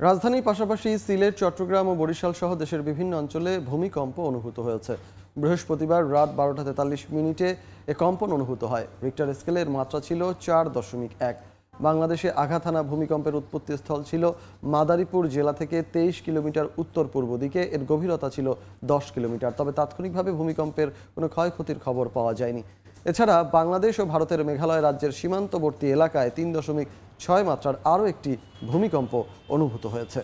রাজধানীর পাশাপাশি সিলেট, চট্টগ্রাম ও বরিশাল সহ দেশের বিভিন্ন অঞ্চলে ভূমিকম্প অনুভূত হয়েছে। বৃহস্পতিবার রাত বারোটা তেতাল্লিশ মিনিটে এ কম্পন অনুভূত হয়। রিক্টার স্কেলের মাত্রা ছিল চার দশমিক এক। বাংলাদেশে আঘাত হানা ভূমিকম্পের উৎপত্তিস্থল ছিল মাদারীপুর জেলা থেকে তেইশ কিলোমিটার উত্তর পূর্ব দিকে। এর গভীরতা ছিল দশ কিলোমিটার। তবে তাৎক্ষণিকভাবে ভূমিকম্পের কোনো ক্ষয়ক্ষতির খবর পাওয়া যায়নি। এছাড়া বাংলাদেশ ও ভারতের মেঘালয় রাজ্যের সীমান্তবর্তী এলাকায় তিন দশমিক ছয় মাত্রার আরও একটি ভূমিকম্প অনুভূত হয়েছে।